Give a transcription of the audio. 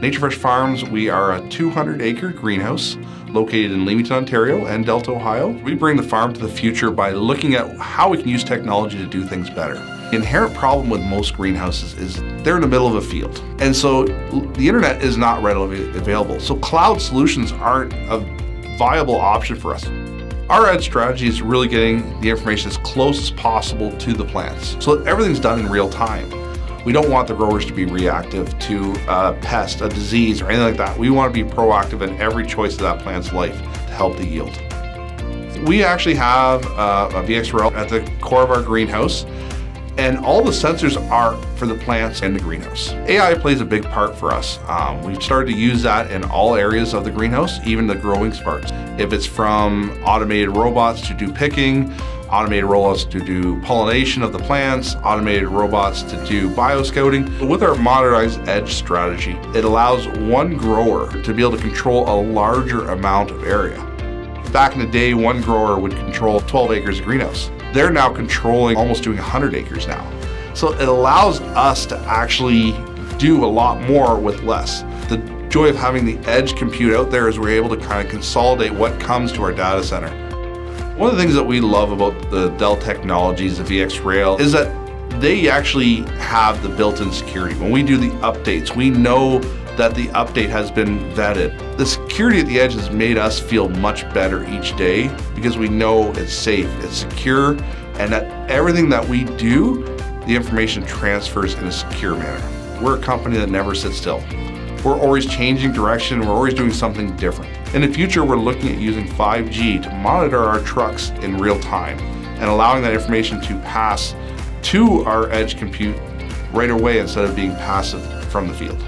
Nature Fresh Farms, we are a 200 acre greenhouse located in Leamington, Ontario and Delta, Ohio. We bring the farm to the future by looking at how we can use technology to do things better. The inherent problem with most greenhouses is they're in the middle of a field. And so the internet is not readily available. So cloud solutions aren't a viable option for us. Our edge strategy is really getting the information as close as possible to the plants so that everything's done in real time. We don't want the growers to be reactive to a pest, a disease, or anything like that. We want to be proactive in every choice of that plant's life to help the yield. We actually have uh, a VxRail at the core of our greenhouse and all the sensors are for the plants in the greenhouse. AI plays a big part for us. Um, we've started to use that in all areas of the greenhouse, even the growing parts. If it's from automated robots to do picking, automated robots to do pollination of the plants, automated robots to do bioscouting. With our modernized edge strategy, it allows one grower to be able to control a larger amount of area. Back in the day, one grower would control 12 acres of greenhouse. They're now controlling almost doing 100 acres now. So it allows us to actually do a lot more with less. The joy of having the edge compute out there is we're able to kind of consolidate what comes to our data center. One of the things that we love about the Dell technologies, the VxRail, is that they actually have the built-in security. When we do the updates, we know that the update has been vetted. The security at the edge has made us feel much better each day because we know it's safe, it's secure, and that everything that we do, the information transfers in a secure manner. We're a company that never sits still. We're always changing direction, we're always doing something different. In the future, we're looking at using 5G to monitor our trucks in real time and allowing that information to pass to our edge compute right away instead of being passive from the field.